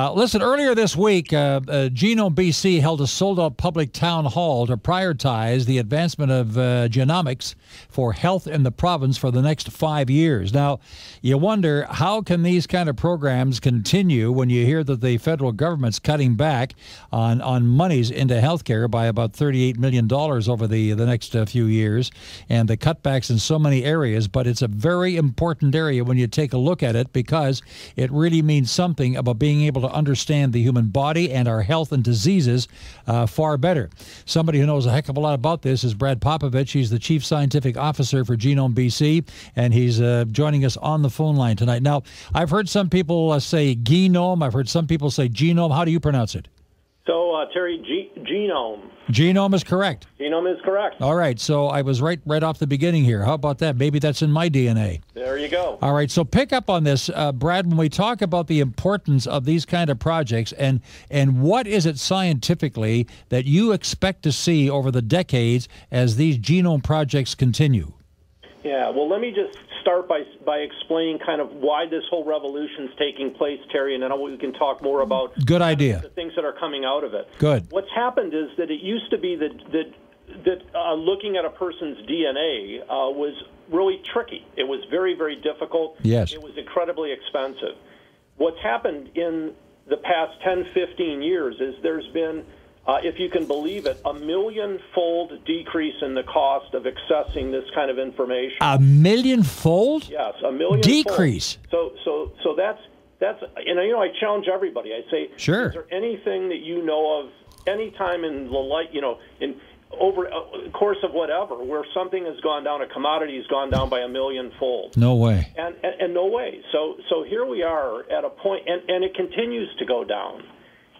Uh, listen, earlier this week, uh, uh, Genome BC held a sold out public town hall to prioritize the advancement of uh, genomics for health in the province for the next five years. Now, you wonder how can these kind of programs continue when you hear that the federal government's cutting back on, on monies into healthcare by about $38 million over the, the next uh, few years, and the cutbacks in so many areas. But it's a very important area when you take a look at it because it really means something about being able able understand the human body and our health and diseases uh, far better. Somebody who knows a heck of a lot about this is Brad Popovich. He's the Chief Scientific Officer for Genome BC, and he's uh, joining us on the phone line tonight. Now, I've heard some people uh, say genome, I've heard some people say genome. How do you pronounce it? So, uh, Terry, G- genome. Genome is correct. Genome is correct. All right. So I was right right off the beginning here. How about that? Maybe that's in my DNA. There you go. All right. So pick up on this, uh, Brad. When we talk about the importance of these kind of projects, and and what is it scientifically that you expect to see over the decades as these genome projects continue? Yeah. Well, let me just start by by explaining kind of why this whole revolution is taking place, Terry, and then we can talk more about good idea the things that are coming out of it. Good. What's happened is that it used to be that that that uh, looking at a person's DNA uh, was really tricky. It was very very difficult. Yes. It was incredibly expensive. What's happened in the past 10, 15 years is there's been uh, if you can believe it, a million-fold decrease in the cost of accessing this kind of information. A million-fold? Yes, a million decrease. So, so, so that's that's you know, you know, I challenge everybody. I say, sure. Is there anything that you know of any time in the light, you know, in over a uh, course of whatever, where something has gone down, a commodity has gone down by a million fold. No way. And, and, and no way. So so here we are at a point, and, and it continues to go down.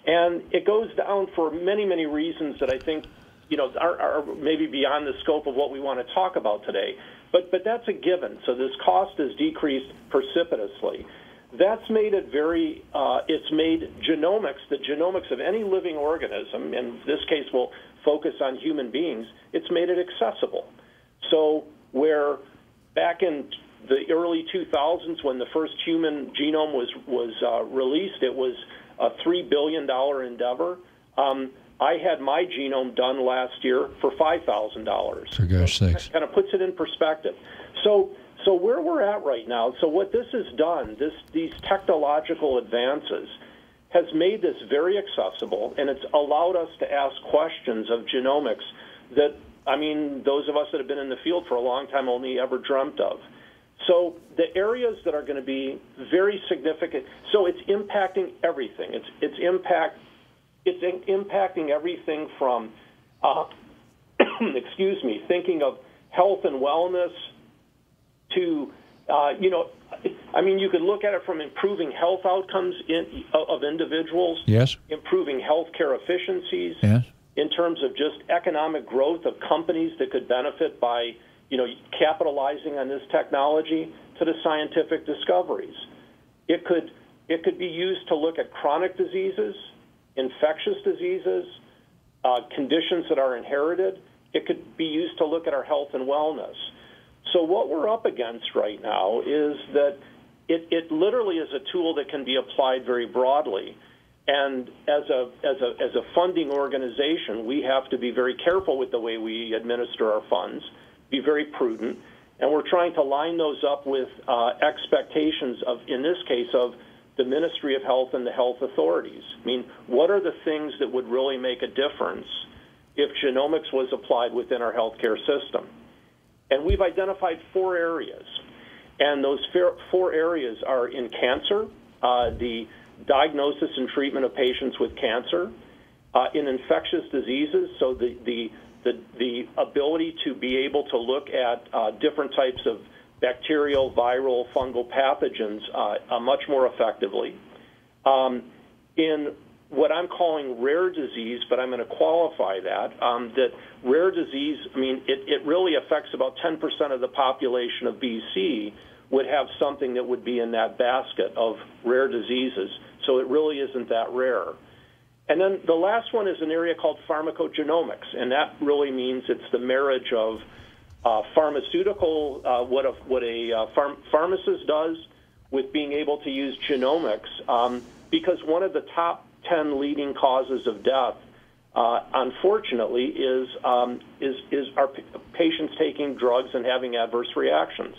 And it goes down for many, many reasons that I think, you know, are, are maybe beyond the scope of what we want to talk about today. But, but that's a given. So this cost has decreased precipitously. That's made it very, uh, it's made genomics, the genomics of any living organism, in this case we'll focus on human beings, it's made it accessible. So where back in the early 2000s when the first human genome was, was uh, released, it was a $3 billion endeavor. Um, I had my genome done last year for $5,000. For gosh sakes. Kind of puts it in perspective. So, so where we're at right now, so what this has done, this, these technological advances, has made this very accessible, and it's allowed us to ask questions of genomics that, I mean, those of us that have been in the field for a long time only ever dreamt of. So the areas that are going to be very significant. So it's impacting everything. It's it's impact. It's in, impacting everything from, uh, excuse me, thinking of health and wellness to, uh, you know, I mean, you could look at it from improving health outcomes in, of individuals. Yes. Improving healthcare efficiencies. Yes. In terms of just economic growth of companies that could benefit by you know, capitalizing on this technology to the scientific discoveries. It could it could be used to look at chronic diseases, infectious diseases, uh, conditions that are inherited. It could be used to look at our health and wellness. So what we're up against right now is that it, it literally is a tool that can be applied very broadly. And as a, as, a, as a funding organization, we have to be very careful with the way we administer our funds be very prudent, and we're trying to line those up with uh, expectations of, in this case, of the Ministry of Health and the health authorities. I mean, what are the things that would really make a difference if genomics was applied within our healthcare system? And we've identified four areas, and those four areas are in cancer, uh, the diagnosis and treatment of patients with cancer, uh, in infectious diseases, so the, the the, the ability to be able to look at uh, different types of bacterial, viral, fungal pathogens uh, uh, much more effectively. Um, in what I'm calling rare disease, but I'm going to qualify that, um, that rare disease, I mean, it, it really affects about 10% of the population of BC would have something that would be in that basket of rare diseases. So it really isn't that rare. And then the last one is an area called pharmacogenomics, and that really means it's the marriage of uh, pharmaceutical, uh, what a, what a uh, pharm- pharmacist does with being able to use genomics um, because one of the top 10 leading causes of death, unfortunately, is, um, is, is our patients taking drugs and having adverse reactions.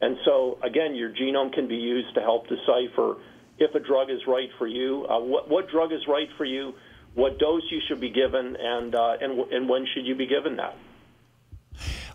And so, again, your genome can be used to help decipher if a drug is right for you, uh, what, what drug is right for you, what dose you should be given, and, uh, and, and when should you be given that.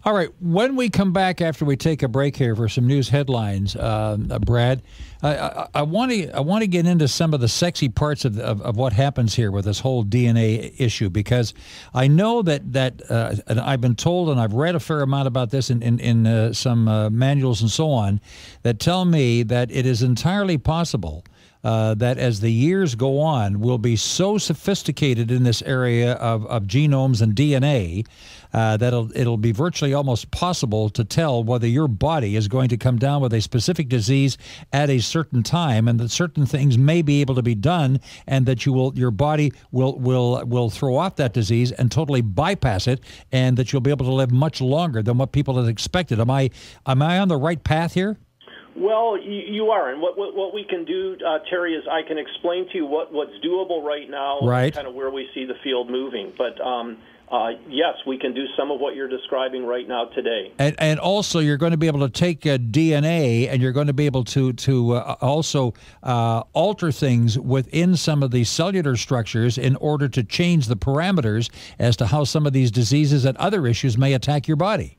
All right. When we come back after we take a break here for some news headlines, uh, Brad, I want to I want to get into some of the sexy parts of, of, of, what happens here with this whole DNA issue because I know that that uh, I've been told and I've read a fair amount about this in in, in uh, some uh, manuals and so on that tell me that it is entirely possible uh, that as the years go on, will be so sophisticated in this area of, of genomes and DNA uh, that it'll, it'll be virtually almost possible to tell whether your body is going to come down with a specific disease at a certain time, and that certain things may be able to be done, and that you will your body will will will throw off that disease and totally bypass it, and that you'll be able to live much longer than what people had expected. Am I am I on the right path here? Well, you, you are, and what, what, what we can do, uh, Terry, is I can explain to you what what's doable right now, right? Kind of where we see the field moving, but. Um, uh, yes, we can do some of what you're describing right now today. And, and also, you're going to be able to take uh, DNA and you're going to be able to to uh, also uh, alter things within some of these cellular structures in order to change the parameters as to how some of these diseases and other issues may attack your body.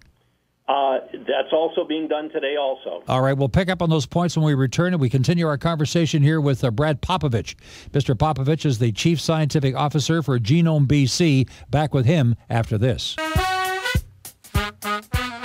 That's also being done today, also. All right, we'll pick up on those points when we return, and we continue our conversation here with uh, Brad Popovich. Mr. Popovich is the Chief Scientific Officer for Genome BC. Back with him after this.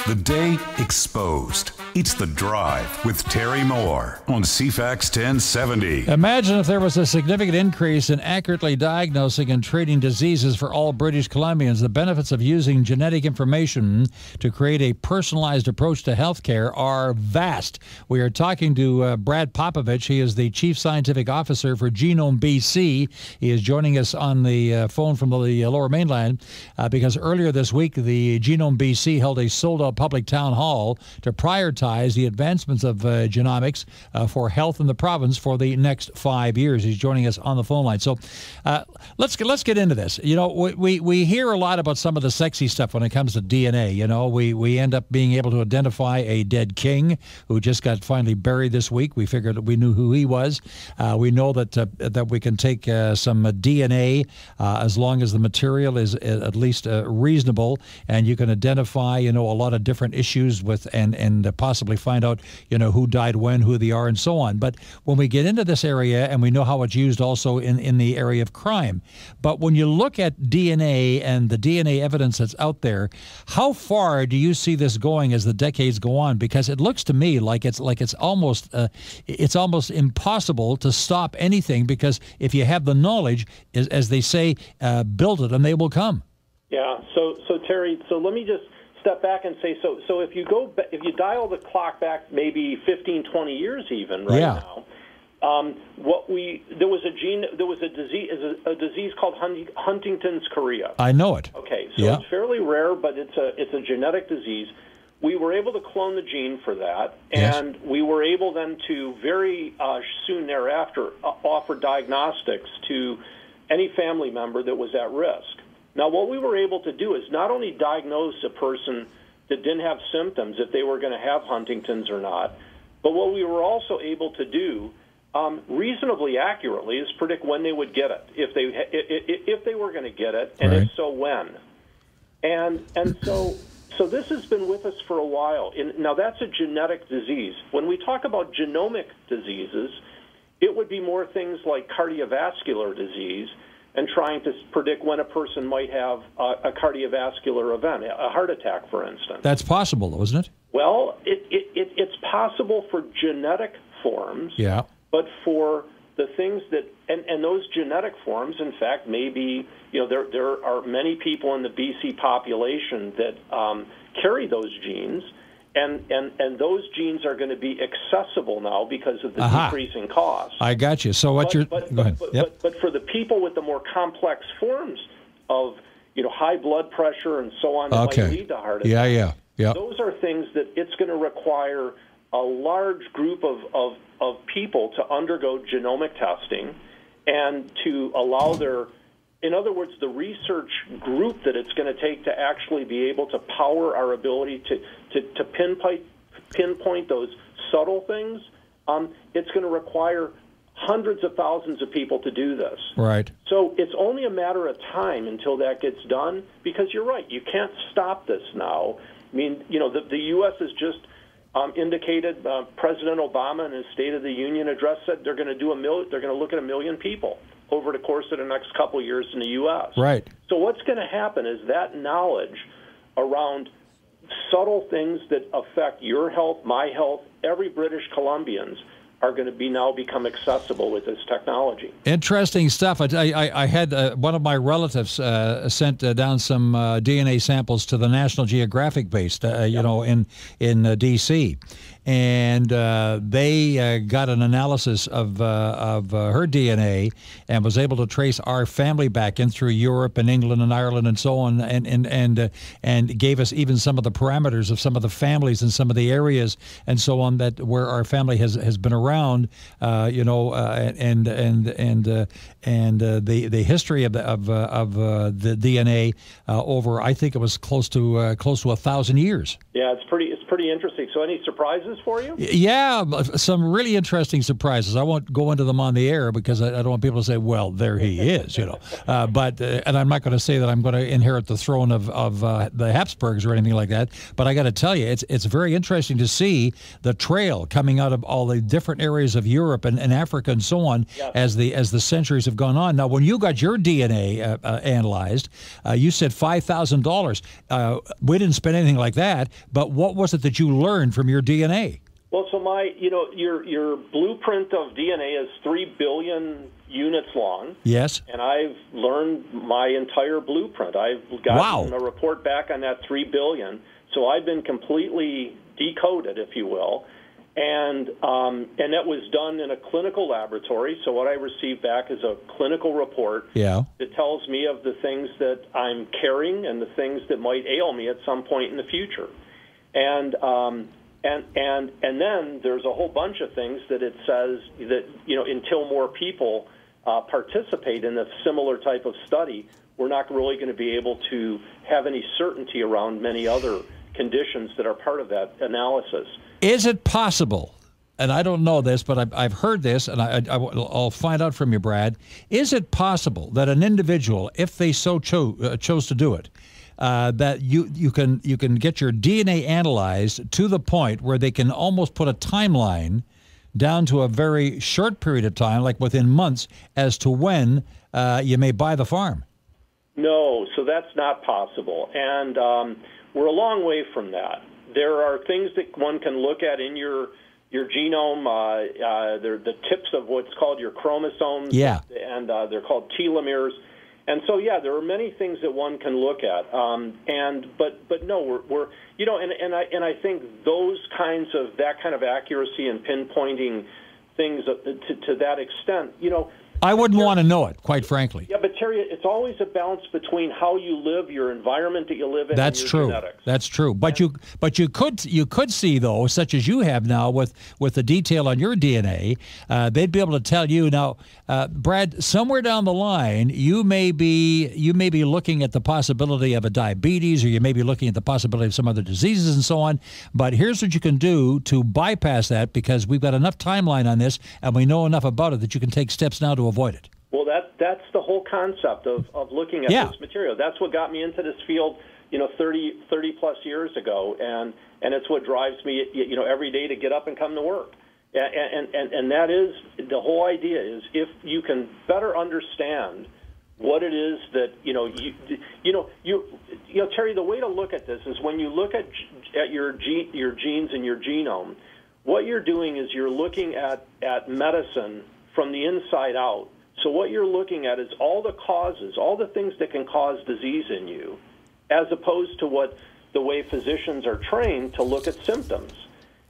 The day exposed. It's The Drive with Terry Moore on CFAX 1070. Imagine if there was a significant increase in accurately diagnosing and treating diseases for all British Columbians. The benefits of using genetic information to create a personalized approach to healthcare are vast. We are talking to uh, Brad Popovich. He is the Chief Scientific Officer for Genome BC. He is joining us on the uh, phone from the uh, lower mainland uh, because earlier this week, the Genome BC held a sold out public town hall to prioritize the advancements of uh, genomics uh, for health in the province for the next five years. He's joining us on the phone line. So uh, let's get, let's get into this. You know, we, we, hear a lot about some of the sexy stuff when it comes to DNA. You know, we, we end up being able to identify a dead king who just got finally buried this week. We figured that we knew who he was. Uh, we know that uh, that we can take uh, some DNA as long as the material is at least reasonable, and you can identify you know a lot of different issues with and and possibly possibly find out, you know, who died when, who they are, and so on. But when we get into this area, and we know how it's used also in, in the area of crime, but when you look at DNA and the DNA evidence that's out there, how far do you see this going as the decades go on? Because it looks to me like it's like it's almost uh, it's almost impossible to stop anything because if you have the knowledge, as, as they say, uh, build it and they will come. Yeah. So so Terry, so let me just step back and say so so if you go back if you dial the clock back maybe 15 20 years even right yeah. now um, what we there was a gene there was a disease a, a disease called Huntington's chorea. I know it. Okay, so yeah. it's fairly rare, but it's a it's a genetic disease. We were able to clone the gene for that, and yes. we were able then to very uh, soon thereafter uh, offer diagnostics to any family member that was at risk. Now, what we were able to do is not only diagnose a person that didn't have symptoms, if they were going to have Huntington's or not, but what we were also able to do um, reasonably accurately is predict when they would get it, if they if they were going to get it, and right. if so, when. And and so so this has been with us for a while. And now that's a genetic disease. When we talk about genomic diseases, it would be more things like cardiovascular disease and trying to predict when a person might have a, a cardiovascular event, a heart attack, for instance. That's possible, though, isn't it? Well, it, it, it, it's possible for genetic forms. Yeah. But for the things that, and, and those genetic forms, in fact, maybe you know, there, there are many people in the BC population that um, carry those genes and, and, and those genes are going to be accessible now because of the Aha. decreasing cost. I got you. So what but, you're but, go ahead. But, yep. but, but for the people with the more complex forms of you know high blood pressure and so on that okay. might lead to heart attack. Yeah, yeah, yeah. Those are things that it's going to require a large group of, of, of people to undergo genomic testing and to allow their in other words, the research group that it's going to take to actually be able to power our ability to, to, to pinpoint, pinpoint those subtle things, um, it's going to require hundreds of thousands of people to do this. Right. So it's only a matter of time until that gets done because you're right. You can't stop this now. I mean, you know, the, the U.S. has just um, indicated uh, President Obama in his State of the Union address said they're going to do a mil- they're going to look at a million people over the course of the next couple of years in the U.S. Right. So what's going to happen is that knowledge around subtle things that affect your health, my health, every British Columbian's are going to be now become accessible with this technology. Interesting stuff. I, I, I had uh, one of my relatives uh, sent uh, down some uh, DNA samples to the National Geographic base, uh, you know, in in uh, D.C and uh, they uh, got an analysis of uh, of uh, her DNA and was able to trace our family back in through Europe and England and Ireland and so on, and and and uh, and gave us even some of the parameters of some of the families and some of the areas and so on that where our family has has been around, uh, you know, uh, and and and and uh, uh, the the history of the of of the DNA over I think it was close to close to a thousand years. Yeah, it's pretty pretty interesting. So any surprises? for you? Yeah, some really interesting surprises. I won't go into them on the air because I, I don't want people to say, "Well, there he is," you know. Uh, but uh, and I'm not going to say that I'm going to inherit the throne of of uh, the Habsburgs or anything like that. But I got to tell you, it's it's very interesting to see the trail coming out of all the different areas of Europe and, and Africa and so on as the as the centuries have gone on. Now, when you got your DNA uh, uh, analyzed, uh, you said five thousand dollars. We didn't spend anything like that. But what was it that you learn from your DNA? Well, so my, you know, your your blueprint of DNA is three billion units long. Yes. And I've learned my entire blueprint. I've gotten wow. a report back on that three billion. So I've been completely decoded, if you will, and um, and that was done in a clinical laboratory. So what I received back is a clinical report. Yeah. That tells me of the things that I'm carrying and the things that might ail me at some point in the future. And um, and and and then there's a whole bunch of things that it says that you know until more people uh, participate in a similar type of study, we're not really going to be able to have any certainty around many other conditions that are part of that analysis. Is it possible? And I don't know this, but I've, I've heard this, and I, will find out from you, Brad. Is it possible that an individual, if they so cho- uh, chose to do it, uh, that you you can you can get your DNA analyzed to the point where they can almost put a timeline down to a very short period of time, like within months, as to when uh, you may buy the farm. No, so that's not possible, and um, we're a long way from that. There are things that one can look at in your your genome. Uh, uh, they're the tips of what's called your chromosomes. Yeah, and uh, they're called telomeres. And so, yeah, there are many things that one can look at. Um, and but but no, we're, we're you know, and and I and I think those kinds of that kind of accuracy and pinpointing things to, to that extent, you know, I wouldn't want to know it, quite frankly. Yeah, but Terry, it's always a balance between how you live, your environment that you live in. That's true. Genetics. That's true. But you, but you could, you could see though, such as you have now with with the detail on your DNA, uh, they'd be able to tell you now, uh, Brad. Somewhere down the line, you may be you may be looking at the possibility of a diabetes, or you may be looking at the possibility of some other diseases and so on. But here's what you can do to bypass that, because we've got enough timeline on this, and we know enough about it that you can take steps now to avoid it. Well, that that's the whole concept of, of looking at yeah. this material. That's what got me into this field, you know, 30, 30 plus years ago, and and it's what drives me, you know, every day to get up and come to work. And and and that is the whole idea is if you can better understand what it is that you know you you know you you know Terry the way to look at this is when you look at at your gene, your genes and your genome what you're doing is you're looking at at medicine from the inside out so what you're looking at is all the causes, all the things that can cause disease in you, as opposed to what the way physicians are trained to look at symptoms.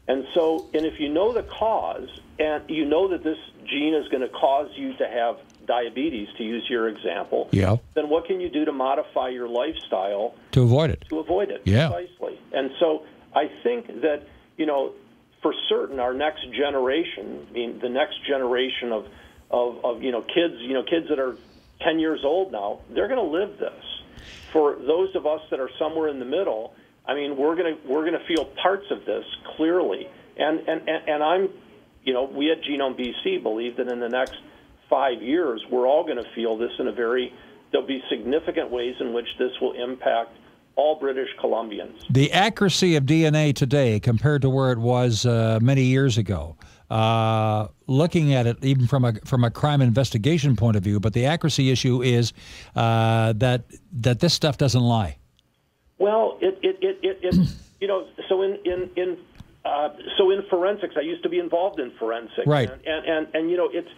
And so, and if you know the cause, and you know that this gene is going to cause you to have diabetes, to use your example, yeah. then what can you do to modify your lifestyle to avoid it? To avoid it, yeah. precisely. And so, I think that you know for certain our next generation, I mean, the next generation of, of, of you know kids, you know kids that are 10 years old now, they're going to live this. For those of us that are somewhere in the middle, I mean, we're going to we're going to feel parts of this clearly, and and and, and I'm, you know, we at Genome BC believe that in the next five years, we're all going to feel this in a very there'll be significant ways in which this will impact all British Columbians. The accuracy of DNA today compared to where it was uh, many years ago. Uh, looking at it even from a from a crime investigation point of view, but the accuracy issue is uh, that that this stuff doesn't lie. Well, it it, it, it, it you know so in in in uh, so in forensics, I used to be involved in forensics, right? And and, and, and you know it's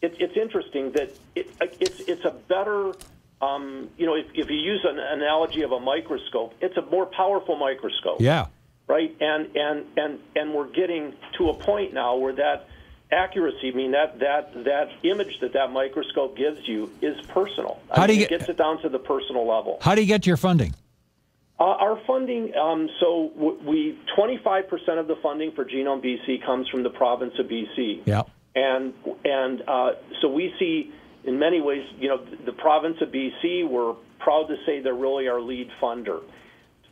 it, it's interesting that it, it's it's a better um, you know, if, if you use an analogy of a microscope, it's a more powerful microscope. Yeah. Right. And and and and we're getting to a point now where that accuracy, I mean that that that image that that microscope gives you is personal. How I do mean, you it get, gets it down to the personal level. How do you get your funding? Uh, our funding, um, so we 25% of the funding for Genome BC comes from the province of BC. Yeah. And and uh, so we see in many ways, you know, the province of BC, we're proud to say they're really our lead funder.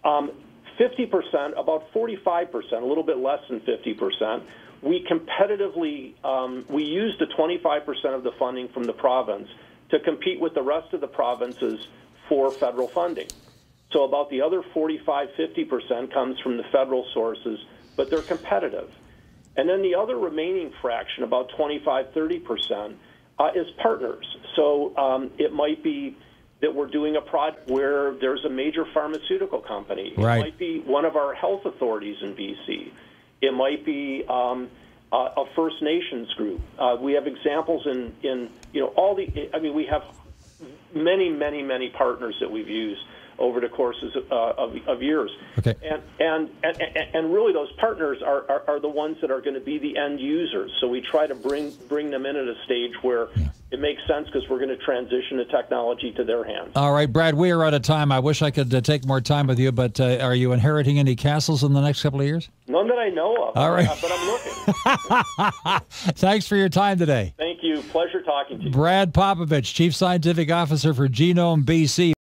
Um, 50%, about 45%, a little bit less than 50%, we competitively, um, we use the 25% of the funding from the province to compete with the rest of the provinces for federal funding. So about the other 45, 50% comes from the federal sources, but they're competitive. And then the other remaining fraction, about 25, 30%, uh, is partners. So um, it might be that we're doing a project where there's a major pharmaceutical company. Right. It might be one of our health authorities in BC. It might be um, uh, a First Nations group. Uh, we have examples in, in you know all the. I mean, we have many, many, many partners that we've used over the courses of, uh, of, of, years. Okay. And, and, and, and really those partners are, are, are the ones that are going to be the end users. So we try to bring, bring them in at a stage where yeah. it makes sense because we're going to transition the technology to their hands. All right, Brad, we are out of time. I wish I could uh, take more time with you, but uh, are you inheriting any castles in the next couple of years? None that I know of. All right. but I'm looking. Thanks for your time today. Thank you. Pleasure talking to you. Brad Popovich, Chief Scientific Officer for Genome BC.